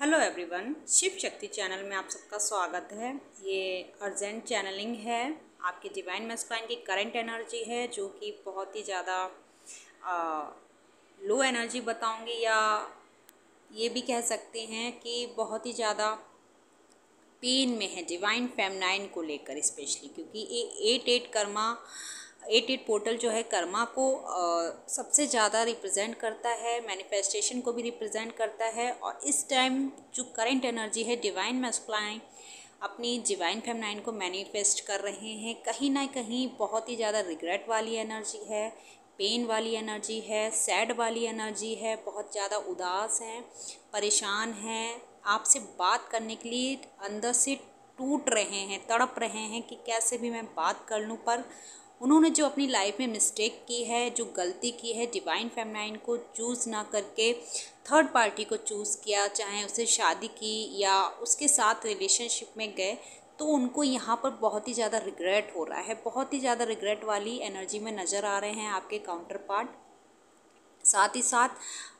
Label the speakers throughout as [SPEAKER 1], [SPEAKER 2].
[SPEAKER 1] Hello everyone, Shiv Shakti channel में आप सबका स्वागत है। ये अर्जेंट चैनलिंग है। आपके डिवाइन मेस्क्लाइन की करंट एनर्जी है, जो कि बहुत ही ज़्यादा लो एनर्जी बताऊँगी या ये भी कह सकते हैं कि बहुत ही ज़्यादा पेन में है डिवाइन फेमनाइन को लेकर स्पेशली क्योंकि ये eight eight karma eight eight portal जो है कर्मा को सबसे ज़्यादा रिप्रेजेंट करता है, मैनिफेस्टेशन को भी रिप्रेजेंट करता है और इस टाइम जो करंट एनर्जी है डिवाइन मेस्कुलाइन अपनी डिवाइन फेमनाइन को मैनिफेस्ट कर रहे हैं। कहीं ना कहीं बहुत ही ज़्यादा रिग्रेट वाली एनर्जी है, पेन वाली एनर्जी है, सैड वाली एनर्जी है, बहुत ज़्यादा उदास हैं, परेशान हैं। आपसे बात करने के लिए अंदर से टूट रहे हैं, तड़प रहे हैं कि कैसे भी मैं बात कर लूँ, पर उन्होंने जो अपनी लाइफ में मिस्टेक की है, जो गलती की है डिवाइन फेमनाइन को चूज़ ना करके थर्ड पार्टी को चूज़ किया, चाहे उसे शादी की या उसके साथ रिलेशनशिप में गए तो उनको यहाँ पर बहुत ही ज़्यादा रिग्रेट हो रहा है। बहुत ही ज़्यादा रिग्रेट वाली एनर्जी में नज़र आ रहे हैं आपके काउंटर पार्ट साथ ही साथ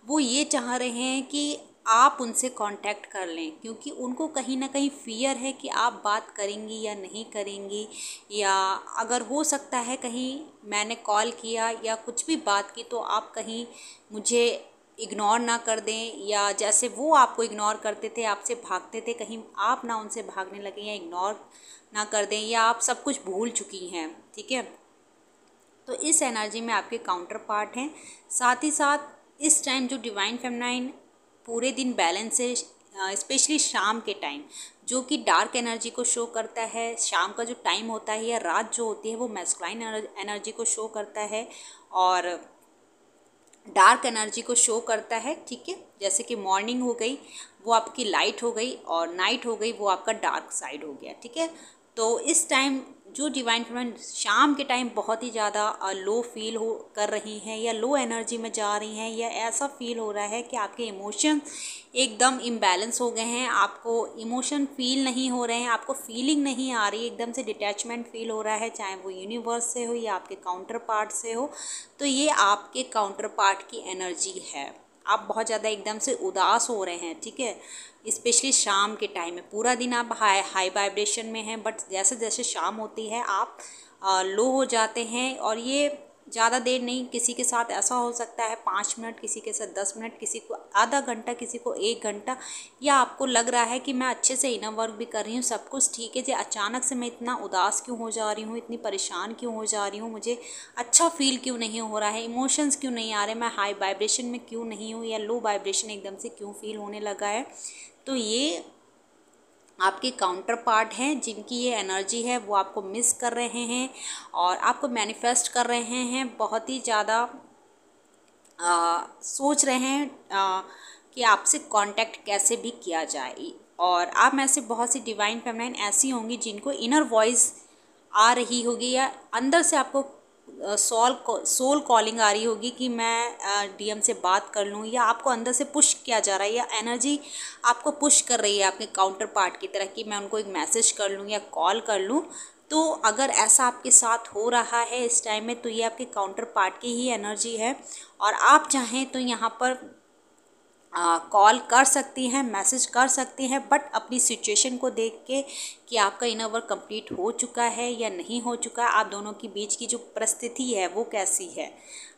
[SPEAKER 1] वो ये चाह रहे हैं कि आप उनसे कांटेक्ट कर लें, क्योंकि उनको कहीं ना कहीं फ़ियर है कि आप बात करेंगी या नहीं करेंगी, या अगर हो सकता है कहीं मैंने कॉल किया या कुछ भी बात की तो आप कहीं मुझे इग्नोर ना कर दें, या जैसे वो आपको इग्नोर करते थे, आपसे भागते थे, कहीं आप ना उनसे भागने लगें या इग्नोर ना कर दें, या आप सब कुछ भूल चुकी हैं, ठीक है? तो इस एनर्जी में आपके काउंटर पार्ट हैं। साथ ही साथ, इस टाइम जो डिवाइन फेमनाइन पूरे दिन बैलेंस है स्पेशली शाम के टाइम जो कि डार्क एनर्जी को शो करता है, शाम का जो टाइम होता है या रात जो होती है, वो मैस्कुलाइन एनर्जी को शो करता है और डार्क एनर्जी को शो करता है, ठीक है? जैसे कि मॉर्निंग हो गई, वो आपकी लाइट हो गई और नाइट हो गई, वो आपका डार्क साइड हो गया, ठीक है? तो इस टाइम जो डिवाइन फ्रेंड शाम के टाइम बहुत ही ज़्यादा लो फील हो, कर रही हैं या लो एनर्जी में जा रही हैं या ऐसा फील हो रहा है कि आपके इमोशन एकदम इम्बैलेंस हो गए हैं, आपको इमोशन फील नहीं हो रहे हैं, आपको फीलिंग नहीं आ रही, एकदम से डिटैचमेंट फील हो रहा है, चाहे वो यूनिवर्स से हो या आपके काउंटर पार्ट से हो तो ये आपके काउंटर पार्ट की एनर्जी है। आप बहुत ज़्यादा एकदम से उदास हो रहे हैं, ठीक है? इस्पेशली शाम के टाइम में। पूरा दिन आप हाई हाई वाइब्रेशन में हैं बट जैसे जैसे शाम होती है, आप लो हो जाते हैं और ये ज़्यादा देर नहीं, किसी के साथ ऐसा हो सकता है, पाँच मिनट, किसी के साथ दस मिनट, किसी को आधा घंटा, किसी को एक घंटा, या आपको लग रहा है कि मैं अच्छे से इनर वर्क भी कर रही हूँ, सब कुछ ठीक है, जी अचानक से मैं इतना उदास क्यों हो जा रही हूँ, इतनी परेशान क्यों हो जा रही हूँ, मुझे अच्छा फील क्यों नहीं हो रहा है इमोशंस क्यों नहीं आ रहे, मैं हाई वाइब्रेशन में क्यों नहीं हूँ, या लो वाइब्रेशन एकदम से क्यों फील होने लगा है? तो ये आपके काउंटर पार्ट हैं जिनकी ये एनर्जी है वो आपको मिस कर रहे हैं और आपको मैनिफेस्ट कर रहे हैं बहुत ही ज़्यादा सोच रहे हैं आ, कि आपसे कांटेक्ट कैसे भी किया जाए। और आप में से बहुत सी डिवाइन फेमनाइन ऐसी होंगी जिनको इनर वॉइस आ रही होगी या अंदर से आपको सोल सोल कॉलिंग आ रही होगी कि मैं डीएम से बात कर लूँ या आपको अंदर से पुश किया जा रहा है या एनर्जी आपको पुश कर रही है आपके काउंटर पार्ट की तरह कि मैं उनको एक मैसेज कर लूँ या कॉल कर लूँ तो अगर ऐसा आपके साथ हो रहा है इस टाइम में तो ये आपके काउंटर पार्ट की ही एनर्जी है। और आप चाहें तो यहाँ पर कॉल कर सकती हैं, मैसेज कर सकती हैं, बट अपनी सिचुएशन को देख के कि आपका इनर वर्क कंप्लीट हो चुका है या नहीं हो चुका, आप दोनों के बीच की जो परिस्थिति है वो कैसी है?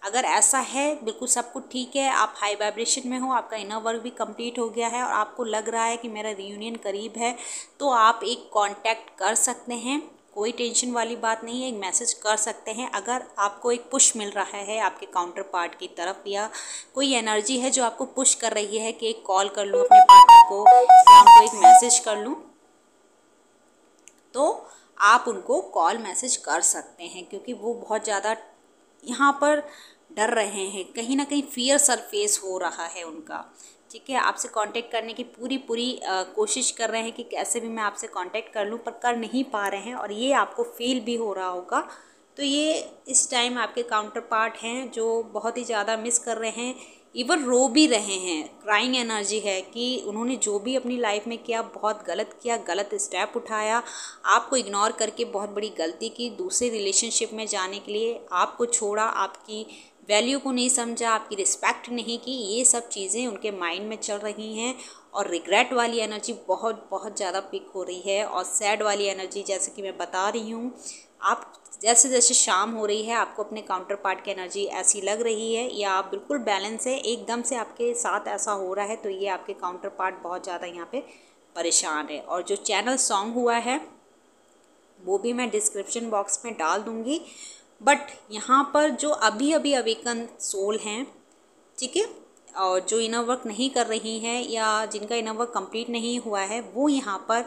[SPEAKER 1] अगर ऐसा है, बिल्कुल सब कुछ ठीक है, आप हाई वाइब्रेशन में हो, आपका इनर वर्क भी कंप्लीट हो गया है और आपको लग रहा है कि मेरा रियूनियन करीब है तो आप एक कांटेक्ट कर सकते हैं। कोई टेंशन वाली बात नहीं है, एक मैसेज कर सकते हैं। अगर आपको एक पुश मिल रहा है आपके काउंटर पार्ट की तरफ़, या कोई एनर्जी है जो आपको पुश कर रही है कि एक कॉल कर लूँ अपने पार्टनर को, या उनको एक मैसेज कर लूँ तो आप उनको कॉल मैसेज कर सकते हैं, क्योंकि वो बहुत ज़्यादा यहाँ पर डर रहे हैं। कहीं ना कहीं फियर सरफेस हो रहा है उनका। ठीक है आपसे कांटेक्ट करने की पूरी पूरी आ, कोशिश कर रहे हैं कि कैसे भी मैं आपसे कांटेक्ट कर लूँ पर कर नहीं पा रहे हैं और ये आपको फील भी हो रहा होगा। तो ये इस टाइम आपके काउंटर पार्ट हैं जो बहुत ही ज़्यादा मिस कर रहे हैं। इवन रो भी रहे हैं। क्राइंग एनर्जी है कि उन्होंने जो भी अपनी लाइफ में किया, बहुत गलत किया, गलत स्टेप उठाया। आपको इग्नोर करके बहुत बड़ी गलती की। दूसरे रिलेशनशिप में जाने के लिए आपको छोड़ा, आपकी वैल्यू को नहीं समझा, आपकी रिस्पेक्ट नहीं की, ये सब चीज़ें उनके माइंड में चल रही हैं। और रिग्रेट वाली एनर्जी बहुत बहुत ज़्यादा पिक हो रही है। और सैड वाली एनर्जी जैसे कि मैं बता रही हूँ, आप जैसे जैसे शाम हो रही है, आपको अपने काउंटर पार्ट की एनर्जी ऐसी लग रही है या आप बिल्कुल बैलेंस है, एकदम से आपके साथ ऐसा हो रहा है तो ये आपके काउंटर पार्ट बहुत ज़्यादा यहाँ पे परेशान है। और जो चैनल सॉन्ग हुआ है, वो भी मैं डिस्क्रिप्शन बॉक्स में डाल दूँगी। बट यहाँ पर जो अभी अभी अवेकन सोल हैं, ठीक है? और जो इनर वर्क नहीं कर रही हैं या जिनका इनर वर्क कंप्लीट नहीं हुआ है, वो यहाँ पर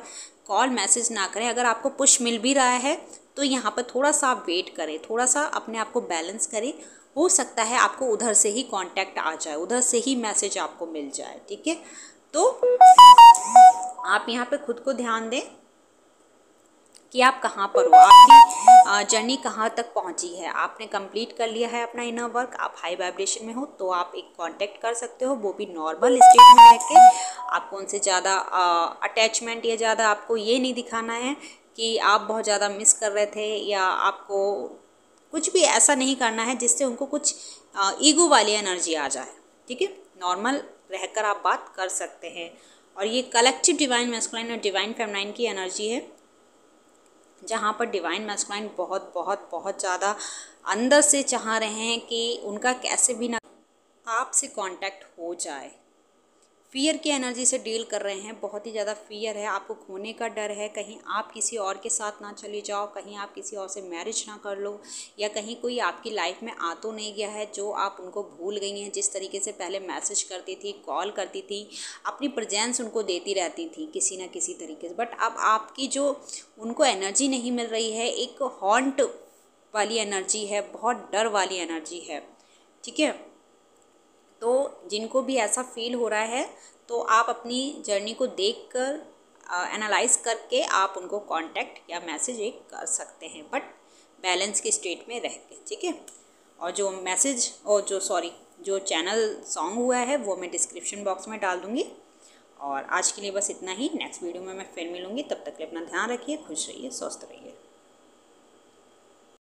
[SPEAKER 1] कॉल मैसेज ना करें। अगर आपको पुश मिल भी रहा है तो यहाँ पर थोड़ा सा आप वेट करें थोड़ा सा अपने आप को बैलेंस करें। हो सकता है आपको उधर से ही कांटेक्ट आ जाए, उधर से ही मैसेज आपको मिल जाए, ठीक है? तो आप यहाँ पे खुद को ध्यान दें कि आप कहाँ पर हो। आपकी जर्नी कहाँ तक पहुँची है? आपने कंप्लीट कर लिया है अपना इनर वर्क आप हाई वाइब्रेशन में हो तो आप एक कांटेक्ट कर सकते हो, वो भी नॉर्मल स्टेट में रह के। आपको उनसे ज़्यादा अटैचमेंट या ज़्यादा आपको ये नहीं दिखाना है कि आप बहुत ज़्यादा मिस कर रहे थे या आपको कुछ भी ऐसा नहीं करना है जिससे उनको कुछ ईगो वाली एनर्जी आ जाए, ठीक है? नॉर्मल रहकर आप बात कर सकते हैं। और ये कलेक्टिव डिवाइन मेस्कुलाइन और डिवाइन फेमनाइन की एनर्जी है, जहाँ पर डिवाइन मेस्कुलाइन बहुत बहुत बहुत ज़्यादा अंदर से चाह रहे हैं कि उनका कैसे भी ना आपसे कांटेक्ट हो जाए। फियर की एनर्जी से डील कर रहे हैं, बहुत ही ज़्यादा फियर है, आपको खोने का डर है, कहीं आप किसी और के साथ ना चले जाओ, कहीं आप किसी और से मैरिज ना कर लो, या कहीं कोई आपकी लाइफ में आ तो नहीं गया है, जो आप उनको भूल गई हैं, जिस तरीके से पहले मैसेज करती थी कॉल करती थी, अपनी प्रजेंस उनको देती रहती थी, किसी ना किसी तरीके से। बट अब आपकी जो उनको एनर्जी नहीं मिल रही है, एक हॉन्ट वाली एनर्जी है, बहुत डर वाली एनर्जी है, ठीक है? तो जिनको भी ऐसा फील हो रहा है तो आप अपनी जर्नी को देख कर एनालाइज करके आप उनको कांटेक्ट या मैसेज एक कर सकते हैं। बट बैलेंस के स्टेट में रह के, ठीक है? और जो मैसेज और जो सॉरी जो चैनल सॉन्ग हुआ है, वो मैं डिस्क्रिप्शन बॉक्स में डाल दूँगी। और आज के लिए बस इतना ही। नेक्स्ट वीडियो में मैं फिर मिलूँगी। तब तक के अपना ध्यान रखिए, खुश रहिए, स्वस्थ रहिए।